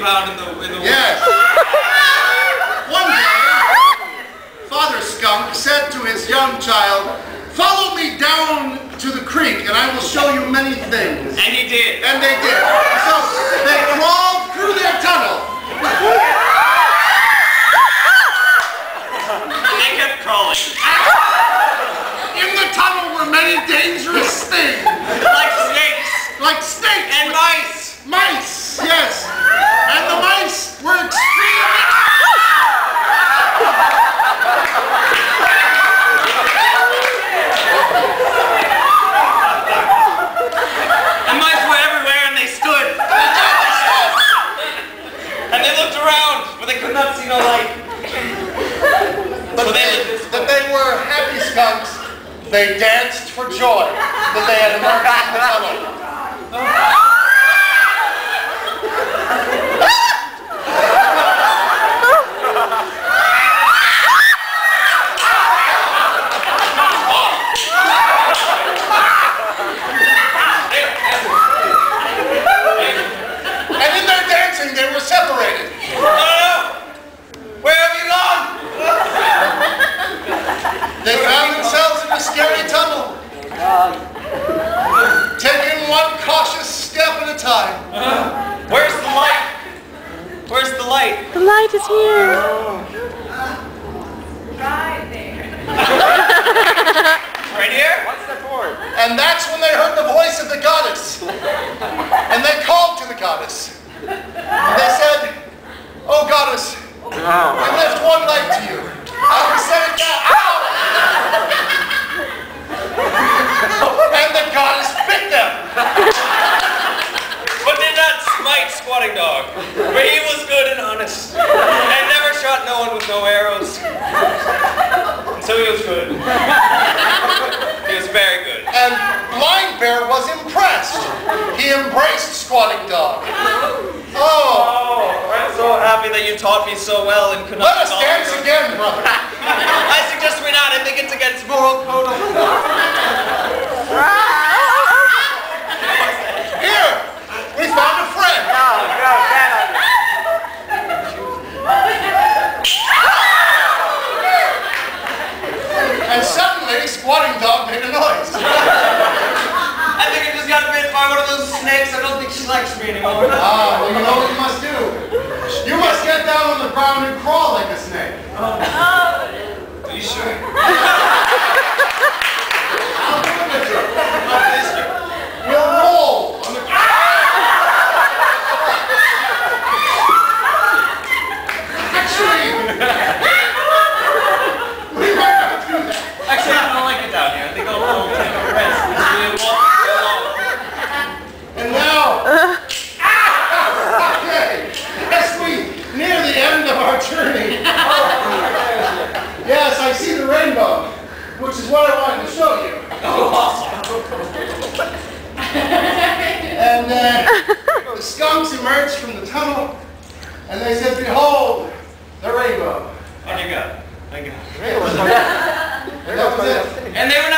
that in the in the Yes. One day, Father Skunk said to his young child, Follow me down to the creek and I will show you many things. And he did. And they did. So they crawled through their tunnel. And they kept crawling. In the tunnel were many dangerous things, Like snakes like snakes and mice. Mice, yes. And the mice were extremely... And mice were everywhere and they stood. And they looked around, but they could not see no light. But they that they were happy skunks. They danced for joy that they had emerged from the tunnel. And in their dancing, they were separated. No, no, no. Where have you gone? They found themselves in a scary tunnel. Taking one cautious step at a time. Where's the light? Where's the light? Is here. Right here? And that's when they heard the voice of the goddess. And they called to the goddess. And they said, Oh goddess, I left one light to you. I will set it down. Ow! and the goddess bit them. But did not smite Squatting Dog, for he was good and honest, and never shot no one with no arrows. And so he was good. He was very good. And Blind Bear was impressed. He embraced Squatting Dog. Oh. oh, Oh, I'm so happy that you taught me so well and could not let us dance again, brother. I suggest we not. I think it's against moral code. of- Here, we found a friend. And suddenly, Squatting Dog made a noise. I think I just got bit by one of those snakes. I don't think she likes me anymore. Ah, well, you know what you must do? You must get down on the ground and crawl like a snake. Are you sure? I'll do it with you. We'll roll on the Actually, we might not do that. Actually, I don't like it down here. I think I'll go take a rest. We walk so long. And now, okay, as we near the end of our journey, yes, I see the rainbow, which is what I wanted to show you. Oh, awesome. And uh, the skunks emerged from the tunnel, and they said, "Behold, the rainbow." And you go. I go. That was it. And they were not